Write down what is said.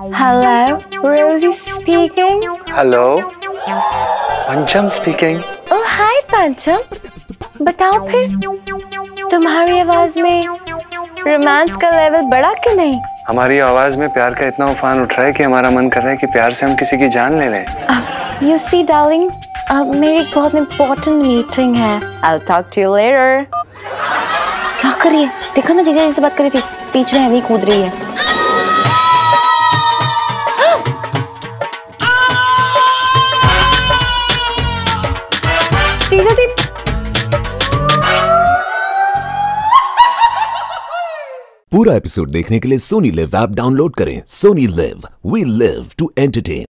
Hello, Rosie speaking. Hello Pancham speaking Oh, hi, Pancham बताओ फिर। तुम्हारी आवाज़ में रोमांस का लेवल बढ़ा कि नहीं? हमारी आवाज़ में प्यार का इतना उफान उठ रहा है कि हमारा मन कर रहा है कि प्यार से हम किसी की जान ले लें। यू सी डार्लिंग अब मेरी एक बहुत इम्पोर्टेंट मीटिंग है। I'll talk to you later. क्या कर रही है? देखो ना जीजा जी से बात कर रही थी। बीच में अभी कूद रही है। जीजा जी। पूरा एपिसोड देखने के लिए सोनी लिव ऐप डाउनलोड करें। Sony LIV we live to entertain